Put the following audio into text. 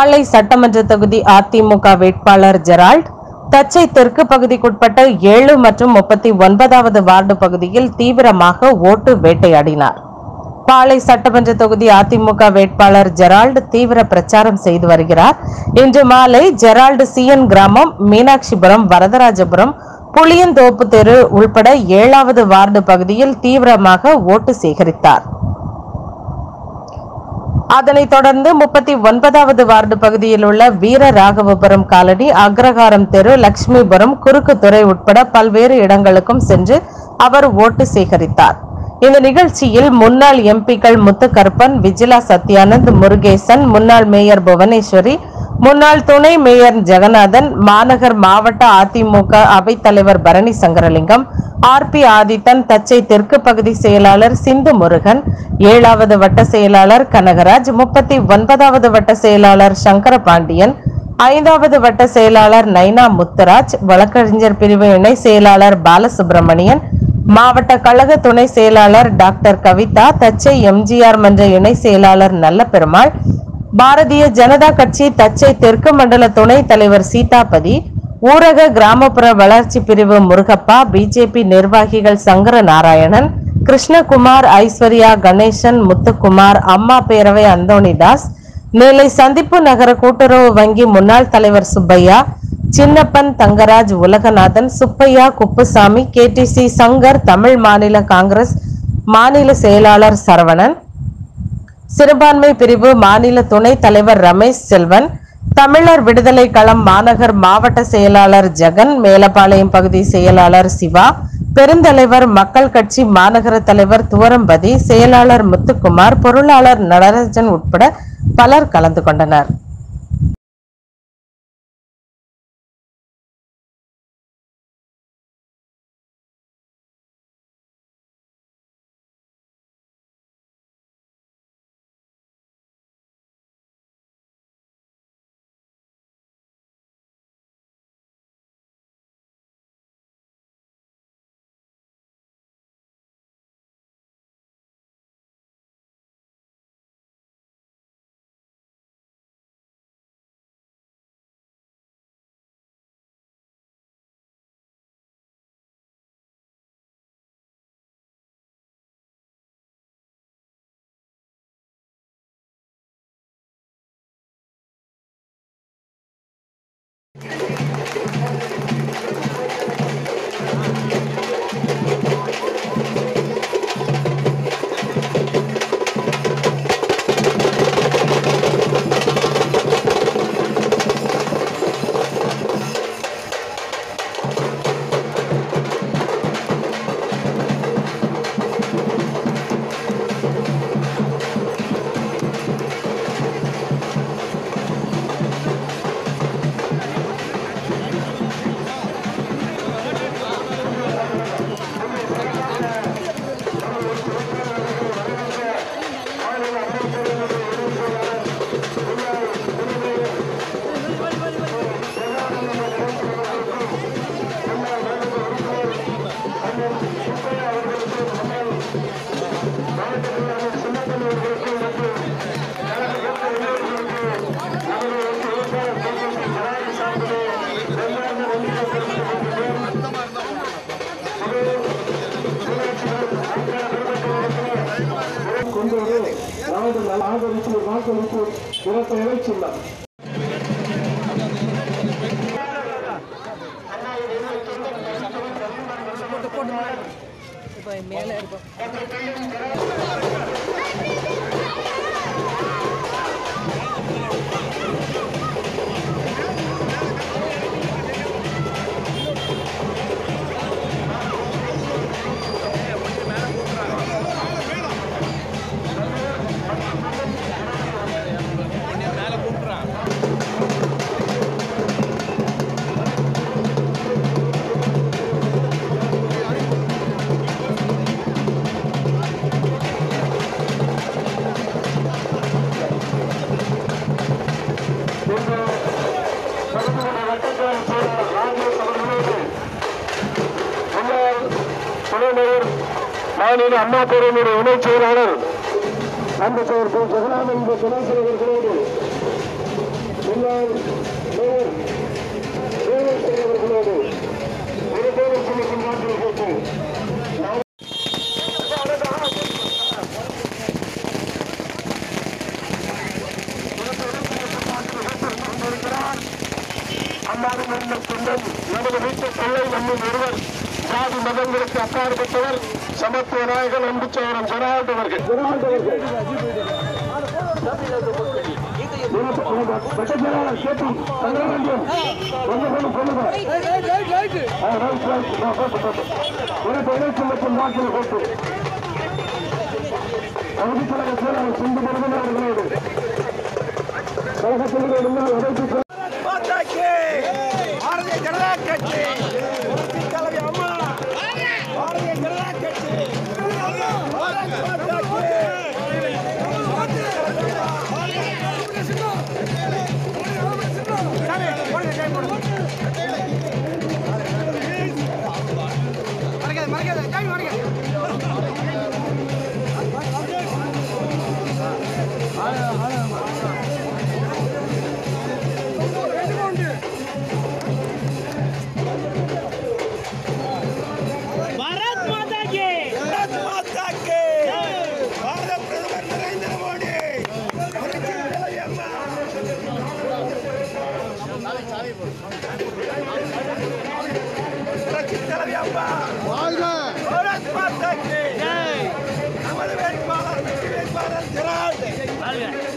பாளை சட்டமன்ற தொகுதி அதிமுக வேட்பாளர் ஜெரால்ட் தச்சை தெற்கு பகுதிக்குட்பட்ட ஏழு மற்றும் முப்பத்தி ஒன்பதாவது வார்டு பகுதியில் தீவிரமாக ஓட்டு வேட்டையாடினார். பாளை சட்டமன்ற தொகுதி அதிமுக வேட்பாளர் ஜெரால்டு தீவிர பிரச்சாரம் செய்து வருகிறார். இன்று மாலை ஜெரால்டு சிஎன் கிராமம் மீனாட்சிபுரம் வரதராஜபுரம் புளியந்தோப்பு தெரு உள்பட ஏழாவது வார்டு பகுதியில் தீவிரமாக ஓட்டு சேகரித்தார். அதனைத் தொடர்ந்து முப்பத்தி ஒன்பதாவது வார்டு பகுதியில் உள்ள வீர ராகவபுரம் காலனி அக்ரஹாரம் தெரு லட்சுமிபுரம் குறுக்குத்துறை உட்பட பல்வேறு இடங்களுக்கும் சென்று அவர் ஓட்டு சேகரித்தார். இந்த நிகழ்ச்சியில் முன்னாள் எம்பிக்கள் முத்துக்கருப்பன் விஜிலா சத்யானந்த் முருகேசன் முன்னாள் மேயர் புவனேஸ்வரி முன்னாள் துணை மேயர் ஜெகநாதன் மாநகர் மாவட்ட அதிமுக அவைத்தலைவர் பரணி சங்கரலிங்கம் ஆர் பி ஆதித்தன் தச்சை தெற்கு பகுதி செயலாளர் சிந்து முருகன் ஏழாவது வட்ட செயலாளர் கனகராஜ் முப்பத்தி ஒன்பதாவது வட்ட செயலாளர் சங்கர பாண்டியன் ஐந்தாவது வட்ட செயலாளர் நைனா முத்துராஜ் வழக்கறிஞர் பிரிவு இணை செயலாளர் பாலசுப்ரமணியன் மாவட்ட கழக துணை செயலாளர் டாக்டர் கவிதா தச்சை எம்ஜிஆர் மன்ற இணை செயலாளர் நல்லபெருமாள் பாரதிய ஜனதா கட்சி தச்சை தெற்கு மண்டல துணைத் தலைவர் சீதாபதி ஊரக கிராமப்புற வளர்ச்சி பிரிவு முருகப்பா பிஜேபி நிர்வாகிகள் சங்கர நாராயணன் கிருஷ்ணகுமார் ஐஸ்வர்யா கணேசன் முத்துக்குமார் அம்மா பேரவை அந்தோணிதாஸ் நெல்லை சந்திப்பு நகர கூட்டுறவு வங்கி முன்னாள் தலைவர் சுப்பையா சின்னப்பன் தங்கராஜ் உலகநாதன் சுப்பையா குப்புசாமி கேடிசி சங்கர் தமிழ் மாநில காங்கிரஸ் மாநில செயலாளர் சரவணன் சிறுபான்மை பிரிவு மாநில துணைத் தலைவர் ரமேஷ் செல்வன் தமிழர் விடுதலை களம் மாநகர் மாவட்ட செயலாளர் ஜெகன் மேலப்பாளையம் பகுதி செயலாளர் சிவா பெருந்தலைவர் மக்கள் கட்சி மாநகர தலைவர் துவரம்பதி செயலாளர் முத்துக்குமார் பொருளாளர் நடராஜன் உட்பட பலர் கலந்து கொண்டனர். ஆதரித்து வாக்களித்து சிறப்பு மேல இருக்கும் மாநில அம்மா பேரவையுடைய இணை செயலாளர் அந்த செயல் ஜெகநாதன் துணை செயலர்களோடு முன்னாள் மேயர் தேவர் சிங் அவர்களோடு ஒருபோது சின்னத்தின் சொந்தம் நமது வீட்டு பிள்ளை நம்மில் ஒருவர் சாதி மதங்களுக்கு அப்பாற்பட்டவர் சமத்துவ நாயகன் அன்பு சோழன் ஜெரால்ட் அவர்கள் ஜெரால்ட் All right.